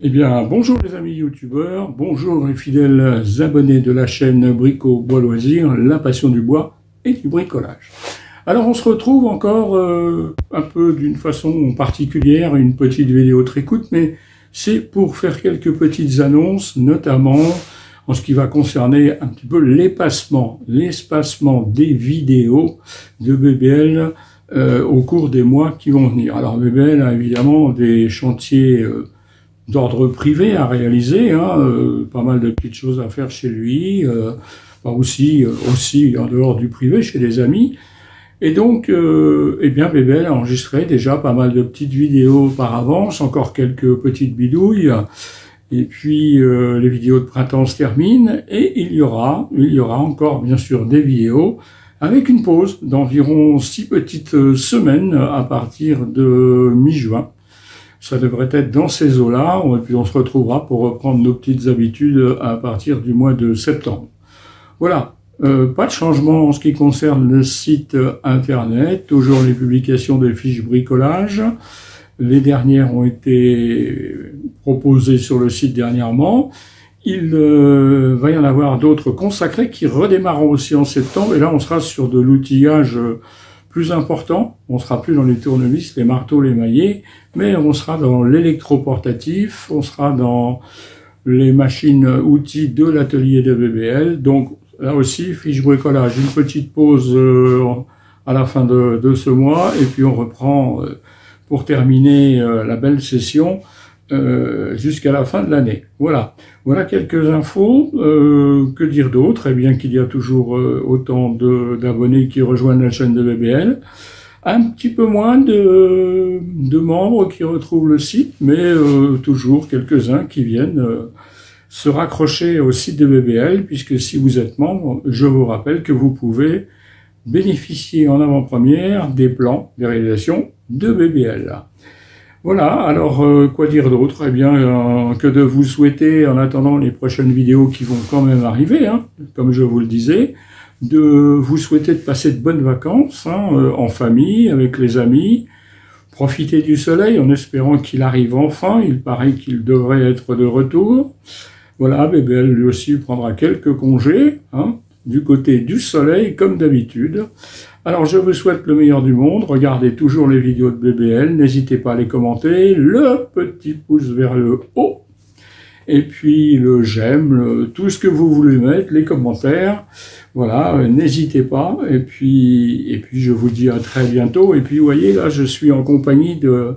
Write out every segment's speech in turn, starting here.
Eh bien, bonjour les amis youtubeurs, bonjour les fidèles abonnés de la chaîne Brico Bois Loisir, la passion du bois et du bricolage. Alors on se retrouve encore euh, un peu d'une façon particulière, une petite vidéo très courte, mais c'est pour faire quelques petites annonces, notamment en ce qui va concerner un petit peu l'espacement, l'espacement des vidéos de BBL euh, au cours des mois qui vont venir. Alors BBL a évidemment des chantiers euh, d'ordre privé à réaliser, hein, euh, pas mal de petites choses à faire chez lui, euh, aussi, aussi en dehors du privé, chez des amis. Et donc, euh, eh bien, Bébel a enregistré déjà pas mal de petites vidéos par avance, encore quelques petites bidouilles. Et puis, les vidéos de printemps se terminent et il y aura, il y aura encore, bien sûr, des vidéos avec une pause d'environ six petites semaines à partir de mi-juin ça devrait être dans ces eaux-là, et puis on se retrouvera pour reprendre nos petites habitudes à partir du mois de septembre. Voilà, euh, pas de changement en ce qui concerne le site internet, toujours les publications des fiches bricolage. Les dernières ont été proposées sur le site dernièrement. Il euh, va y en avoir d'autres consacrés qui redémarreront aussi en septembre, et là on sera sur de l'outillage plus important. On sera plus dans les tournevis, les marteaux, les maillets, mais on sera dans l'électroportatif, on sera dans les machines outils de l'atelier de BBL. Donc là aussi, fiche bricolage, une petite pause euh, à la fin de, de, ce mois, et puis on reprend euh, pour terminer euh, la belle session euh, jusqu'à la fin de l'année. Voilà. Voilà quelques infos. Euh, que dire d'autre? Eh bien qu'il y a toujours euh, autant d'abonnés qui rejoignent la chaîne de BBL. Un petit peu moins de, membres qui retrouvent le site, mais toujours quelques-uns qui viennent se raccrocher au site de BBL, puisque si vous êtes membre, je vous rappelle que vous pouvez bénéficier en avant-première des plans, des réalisations de BBL. Voilà, alors euh, quoi dire d'autre? Eh bien, euh, que de vous souhaiter, en attendant les prochaines vidéos qui vont quand même arriver, hein, comme je vous le disais, de vous souhaiter de passer de bonnes vacances, hein, euh, en famille, avec les amis, profiter du soleil en espérant qu'il arrive enfin, il paraît qu'il devrait être de retour. Voilà, bébé, lui aussi prendra quelques congés, hein, du côté du soleil, comme d'habitude. Alors je vous souhaite le meilleur du monde, regardez toujours les vidéos de BBL, n'hésitez pas à les commenter, le petit pouce vers le haut, et puis le j'aime, tout ce que vous voulez mettre, les commentaires, voilà, n'hésitez pas, et puis, et puis je vous dis à très bientôt, et puis vous voyez là je suis en compagnie de,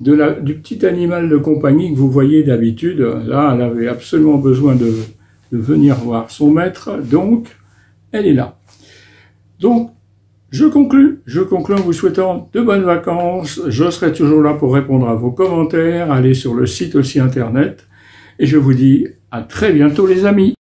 de la, du petit animal de compagnie que vous voyez d'habitude, là elle avait absolument besoin de, de venir voir son maître, donc elle est là. Donc, je conclus. Je conclus en vous souhaitant de bonnes vacances. Je serai toujours là pour répondre à vos commentaires. Allez sur le site aussi internet. Et je vous dis à très bientôt les amis.